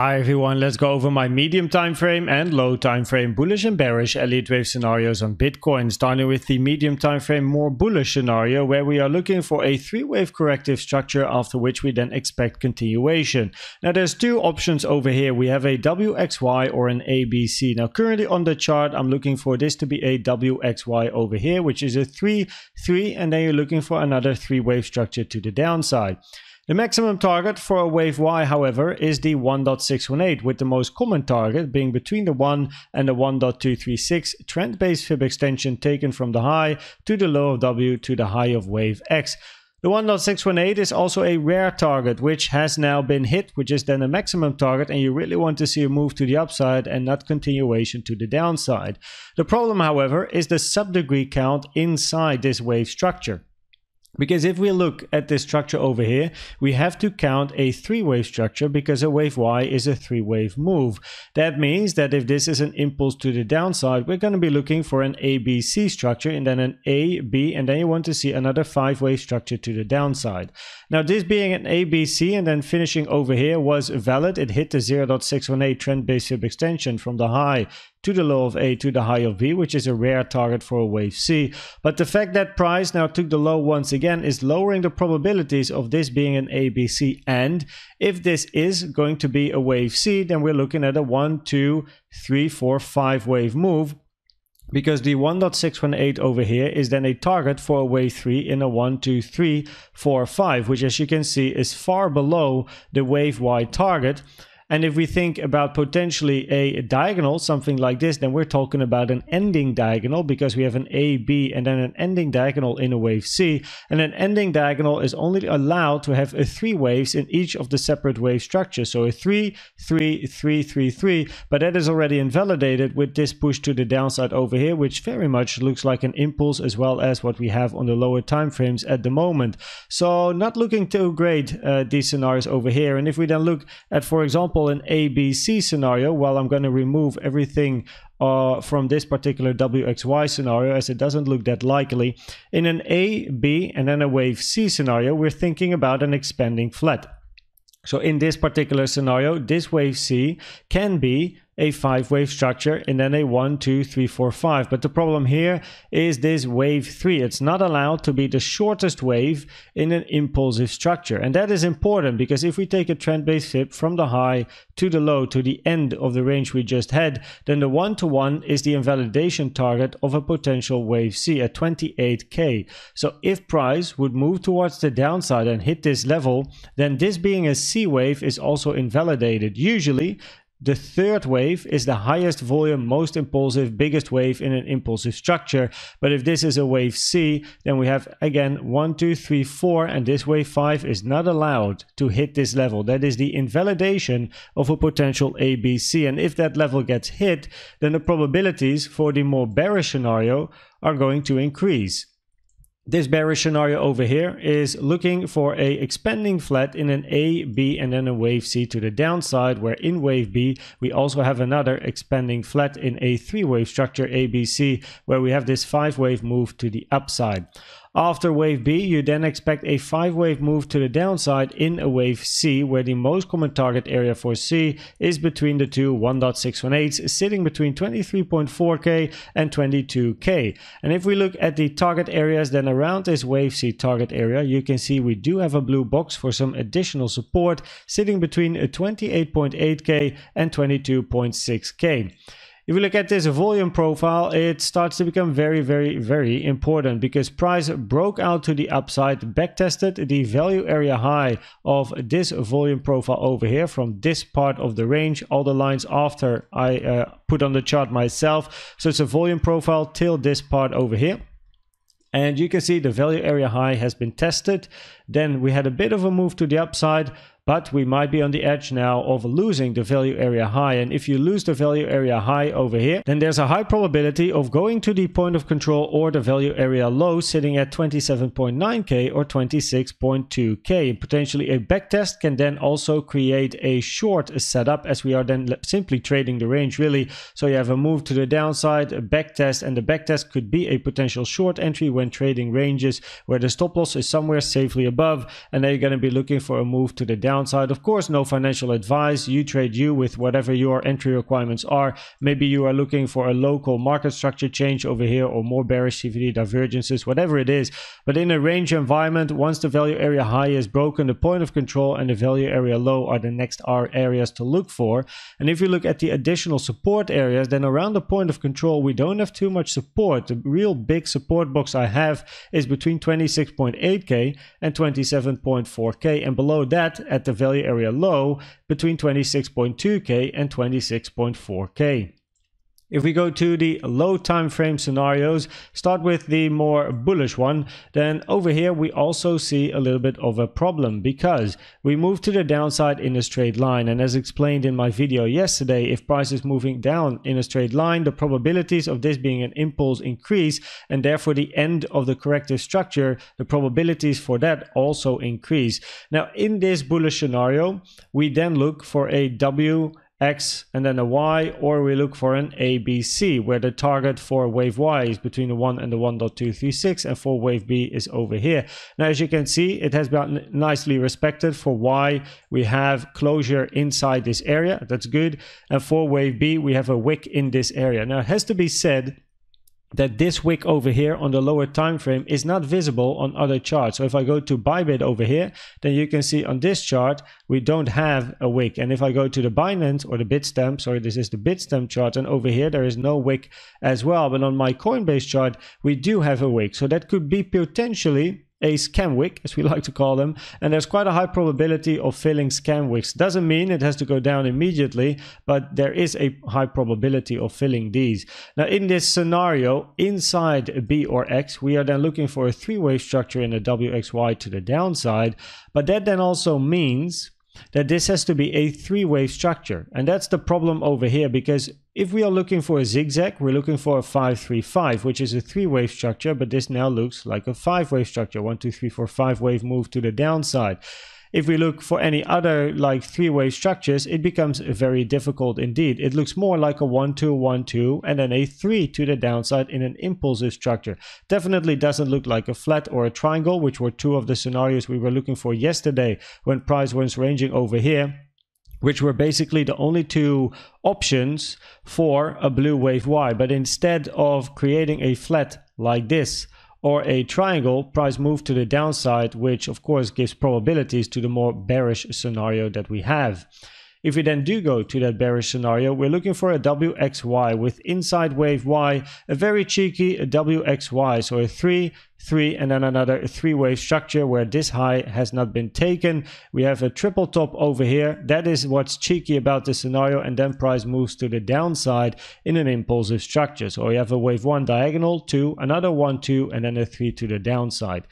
Hi everyone, let's go over my medium time frame and low time frame bullish and bearish Elliott wave scenarios on Bitcoin. Starting with the medium time frame more bullish scenario where we are looking for a three wave corrective structure after which we then expect continuation. Now there's two options over here. We have a WXY or an ABC. Now currently on the chart I'm looking for this to be a WXY over here which is a 3 3 and then you're looking for another three wave structure to the downside. The maximum target for a wave Y, however, is the 1.618, with the most common target being between the 1 and the 1.236 trend-based fib extension taken from the high to the low of W to the high of wave X. The 1.618 is also a rare target, which has now been hit, which is then a maximum target, and you really want to see a move to the upside and not continuation to the downside. The problem, however, is the subdegree count inside this wave structure. Because if we look at this structure over here, we have to count a three-wave structure because a wave Y is a three-wave move. That means that if this is an impulse to the downside, we're going to be looking for an ABC structure and then an A, B, and then you want to see another five-wave structure to the downside. Now this being an ABC and then finishing over here was valid. It hit the 0.618 trend-based fib extension from the high to the low of A to the high of B, which is a rare target for a wave C. But the fact that price now took the low once again is lowering the probabilities of this being an ABC. And if this is going to be a wave C, then we're looking at a 1, 2, 3, 4, 5 wave move because the 1.618 over here is then a target for a wave 3 in a 1, 2, 3, 4, 5, which as you can see is far below the wave Y target. And if we think about potentially a diagonal, something like this, then we're talking about an ending diagonal because we have an A, B, and then an ending diagonal in a wave C. And an ending diagonal is only allowed to have a three waves in each of the separate wave structures. So a 3, 3, 3, 3, 3. But that is already invalidated with this push to the downside over here, which very much looks like an impulse as well as what we have on the lower time frames at the moment. So not looking too great, uh, these scenarios over here. And if we then look at, for example, example, an ABC scenario, well, I'm going to remove everything uh, from this particular WXY scenario as it doesn't look that likely. In an A, B, and then a wave C scenario, we're thinking about an expanding flat. So in this particular scenario, this wave C can be a five wave structure and then a one, two, three, four, five. But the problem here is this wave three. It's not allowed to be the shortest wave in an impulsive structure. And that is important because if we take a trend based fib from the high to the low to the end of the range we just had, then the one to one is the invalidation target of a potential wave C at 28K. So if price would move towards the downside and hit this level, then this being a C wave is also invalidated. Usually the third wave is the highest volume, most impulsive, biggest wave in an impulsive structure. But if this is a wave C, then we have again one, two, three, four, and this wave five is not allowed to hit this level. That is the invalidation of a potential ABC. And if that level gets hit, then the probabilities for the more bearish scenario are going to increase. This bearish scenario over here is looking for a expanding flat in an A, B, and then a wave C to the downside, where in wave B, we also have another expanding flat in a three-wave structure ABC, where we have this five-wave move to the upside. After wave B, you then expect a 5-wave move to the downside in a wave C, where the most common target area for C is between the two 1.618s, sitting between 23.4k and 22k. And if we look at the target areas then around this wave C target area, you can see we do have a blue box for some additional support, sitting between 28.8k and 22.6k. If we look at this volume profile, it starts to become very, very, very important because price broke out to the upside, backtested the value area high of this volume profile over here from this part of the range, all the lines after I uh, put on the chart myself. So it's a volume profile till this part over here. And you can see the value area high has been tested. Then we had a bit of a move to the upside, but we might be on the edge now of losing the value area high. And if you lose the value area high over here, then there's a high probability of going to the point of control or the value area low sitting at 27.9k or 26.2k. Potentially a backtest can then also create a short setup as we are then simply trading the range really. So you have a move to the downside, a backtest, and the backtest could be a potential short entry when trading ranges where the stop loss is somewhere safely above. And then you're going to be looking for a move to the downside downside. Of course, no financial advice. You trade you with whatever your entry requirements are. Maybe you are looking for a local market structure change over here or more bearish CVD divergences, whatever it is. But in a range environment, once the value area high is broken, the point of control and the value area low are the next R areas to look for. And if you look at the additional support areas, then around the point of control, we don't have too much support. The real big support box I have is between 26.8k and 27.4k. And below that, at the value area low, between 26.2k and 26.4k. If we go to the low time frame scenarios, start with the more bullish one, then over here we also see a little bit of a problem because we move to the downside in a straight line. And as explained in my video yesterday, if price is moving down in a straight line, the probabilities of this being an impulse increase and therefore the end of the corrective structure, the probabilities for that also increase. Now in this bullish scenario, we then look for a W X and then a Y, or we look for an ABC, where the target for wave Y is between the 1 and the 1.236, and for wave B is over here. Now, as you can see, it has been nicely respected. For Y, we have closure inside this area. That's good. And for wave B, we have a wick in this area. Now, it has to be said that this wick over here on the lower time frame is not visible on other charts. So if I go to Bybit over here, then you can see on this chart, we don't have a wick. And if I go to the Binance or the Bitstamp, sorry, this is the Bitstamp chart, and over here there is no wick as well. But on my Coinbase chart, we do have a wick. So that could be potentially a scam wick, as we like to call them, and there's quite a high probability of filling scam wicks. Doesn't mean it has to go down immediately, but there is a high probability of filling these. Now, in this scenario, inside B or X, we are then looking for a three-wave structure in a WXY to the downside, but that then also means that this has to be a three-wave structure. And that's the problem over here because if we are looking for a zigzag, we're looking for a 535, which is a three-wave structure, but this now looks like a five-wave structure. One, two, three, four, five wave move to the downside. If we look for any other like three-wave structures, it becomes very difficult indeed. It looks more like a 1-2-1-2 and then a 3 to the downside in an impulsive structure. Definitely doesn't look like a flat or a triangle, which were two of the scenarios we were looking for yesterday when price was ranging over here which were basically the only two options for a blue wave Y. But instead of creating a flat like this, or a triangle, price move to the downside, which of course gives probabilities to the more bearish scenario that we have. If we then do go to that bearish scenario, we're looking for a WXY with inside wave Y, a very cheeky WXY, so a 3, 3 and then another 3 wave structure where this high has not been taken. We have a triple top over here. That is what's cheeky about this scenario and then price moves to the downside in an impulsive structure. So we have a wave 1 diagonal, 2, another 1, 2 and then a 3 to the downside.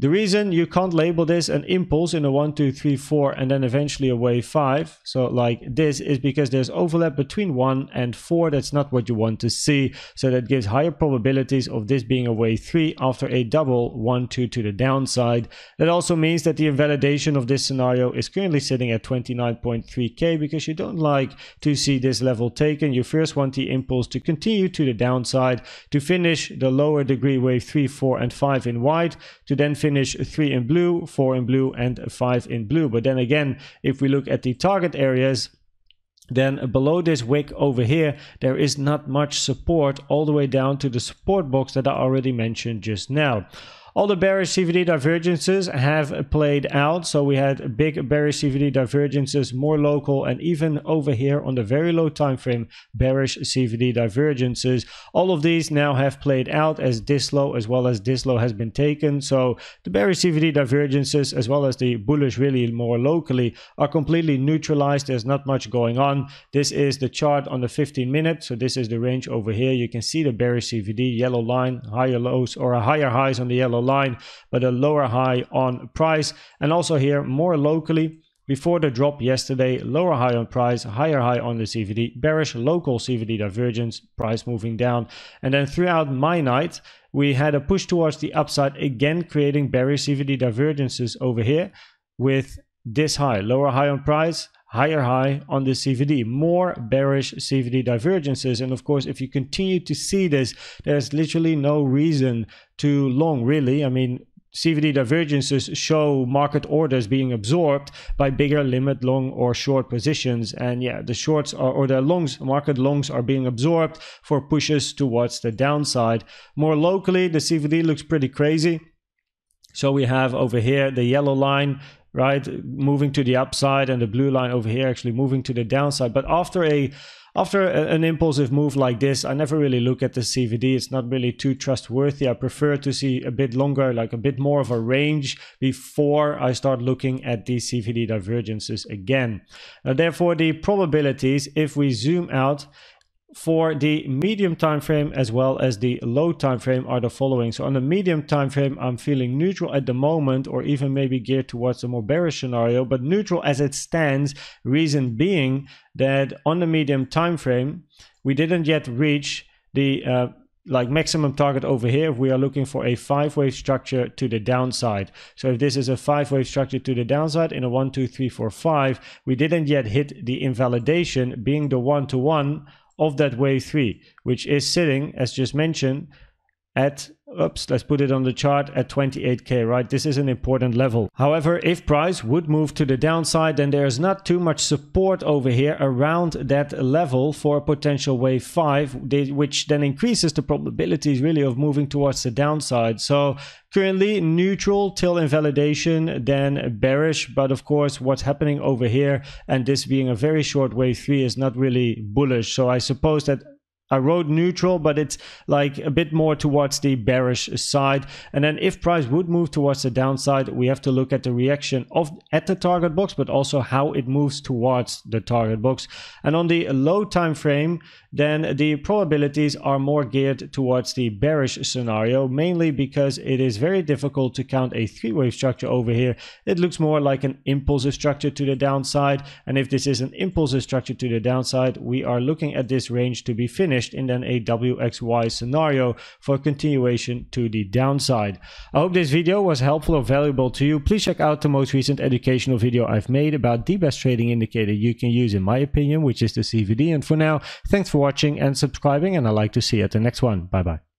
The reason you can't label this an impulse in a 1, 2, 3, 4 and then eventually a wave 5, so like this, is because there's overlap between 1 and 4. That's not what you want to see. So that gives higher probabilities of this being a wave 3 after a double 1, 2 to the downside. That also means that the invalidation of this scenario is currently sitting at 29.3k because you don't like to see this level taken. You first want the impulse to continue to the downside to finish the lower degree wave 3, 4 and 5 in white to then finish 3 in blue, 4 in blue, and 5 in blue. But then again, if we look at the target areas, then below this wick over here, there is not much support all the way down to the support box that I already mentioned just now. All the bearish CVD divergences have played out. So we had big bearish CVD divergences, more local, and even over here on the very low time frame, bearish CVD divergences. All of these now have played out as this low as well as this low has been taken. So the bearish CVD divergences as well as the bullish really more locally are completely neutralized. There's not much going on. This is the chart on the 15 minute. So this is the range over here. You can see the bearish CVD yellow line, higher lows or higher highs on the yellow line, but a lower high on price. And also here, more locally, before the drop yesterday, lower high on price, higher high on the CVD, bearish local CVD divergence, price moving down. And then throughout my night, we had a push towards the upside, again creating bearish CVD divergences over here with this high, lower high on price, higher high on the CVD, more bearish CVD divergences. And of course, if you continue to see this, there's literally no reason to long, really. I mean, CVD divergences show market orders being absorbed by bigger limit long or short positions. And yeah, the shorts are, or the longs, market longs are being absorbed for pushes towards the downside. More locally, the CVD looks pretty crazy. So we have over here the yellow line right moving to the upside and the blue line over here actually moving to the downside but after a after an impulsive move like this, I never really look at the CVD. It's not really too trustworthy. I prefer to see a bit longer, like a bit more of a range before I start looking at these CVD divergences again. Now, therefore, the probabilities, if we zoom out, for the medium time frame as well as the low time frame are the following. So on the medium time frame, I'm feeling neutral at the moment or even maybe geared towards a more bearish scenario, but neutral as it stands, reason being that on the medium time frame, we didn't yet reach the uh, like maximum target over here we are looking for a five wave structure to the downside so if this is a five wave structure to the downside in a one two three four five we didn't yet hit the invalidation being the one to one of that wave 3, which is sitting, as just mentioned, at oops let's put it on the chart at 28k right? This is an important level. However if price would move to the downside then there's not too much support over here around that level for a potential wave 5 which then increases the probabilities really of moving towards the downside. So currently neutral till invalidation then bearish. But of course what's happening over here and this being a very short wave 3 is not really bullish. So i suppose that I wrote neutral, but it's like a bit more towards the bearish side. And then if price would move towards the downside, we have to look at the reaction of at the target box, but also how it moves towards the target box. And on the low time frame, then the probabilities are more geared towards the bearish scenario, mainly because it is very difficult to count a three-wave structure over here. It looks more like an impulsive structure to the downside. And if this is an impulsive structure to the downside, we are looking at this range to be finished finished in then a WXY scenario for continuation to the downside. I hope this video was helpful or valuable to you. Please check out the most recent educational video I've made about the best trading indicator you can use in my opinion, which is the CVD. And for now, thanks for watching and subscribing and I'd like to see you at the next one. Bye bye.